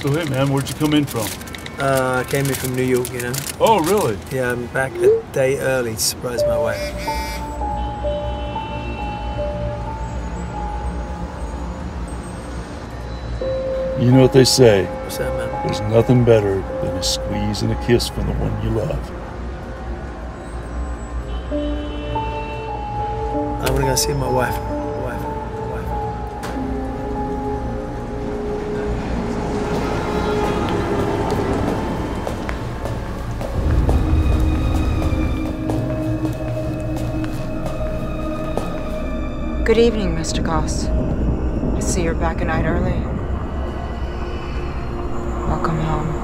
So hey man, where'd you come in from? Uh, I came in from New York, you know. Oh really? Yeah, I'm back a day early to surprise my wife. You know what they say, What's that, man? there's nothing better than a squeeze and a kiss from the one you love. I'm gonna go see my. Wife. Good evening, Mr. Goss. I see you're back a night early. Welcome home.